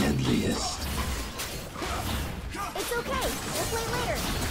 deadliest. It's okay. We'll play later.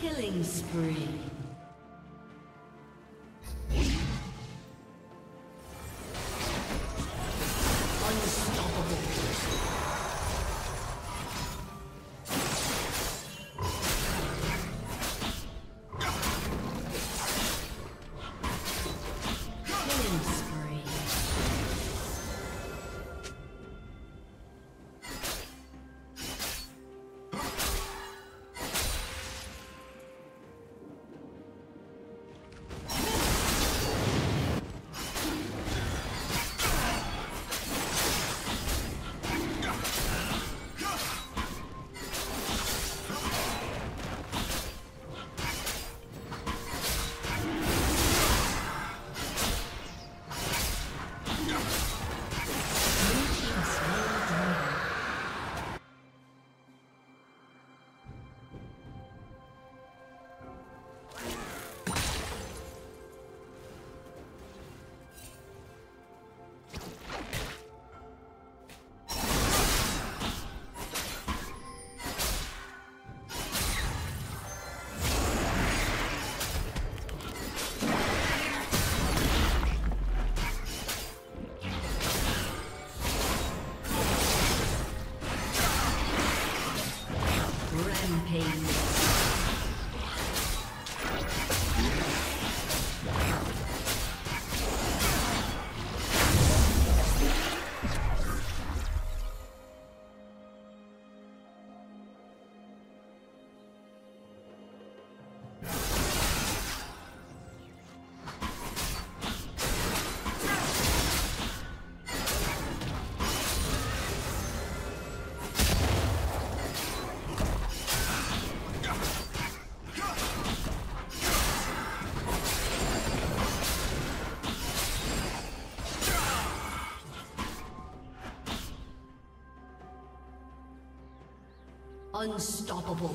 Killing spree. Unstoppable.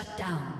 Shut down.